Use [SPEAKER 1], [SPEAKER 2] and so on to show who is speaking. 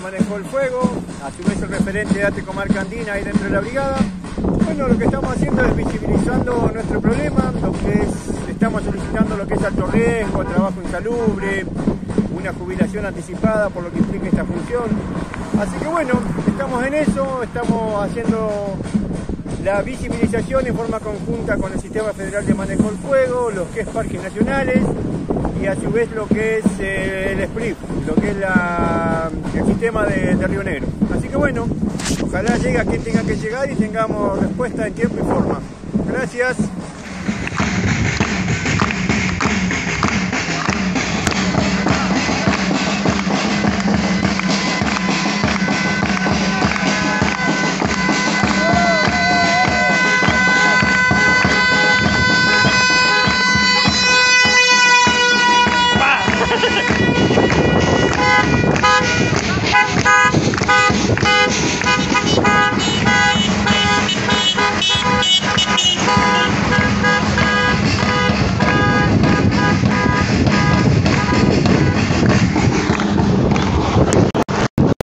[SPEAKER 1] Manejo del Fuego, a su vez el referente de ATE Comarca Andina ahí dentro de la brigada. Bueno, lo que estamos haciendo es visibilizando nuestro problema, lo que es, estamos solicitando lo que es alto riesgo, trabajo insalubre, una jubilación anticipada por lo que implica esta función. Así que bueno, estamos en eso, estamos haciendo la visibilización en forma conjunta con el Sistema Federal de Manejo del Fuego, los que es parques nacionales y a su vez lo que es eh, el SPRIF, lo que es el sistema de, de, Río Negro. Así que bueno, ojalá llegue a quien tenga que llegar y tengamos respuesta en tiempo y forma. Gracias. Bye.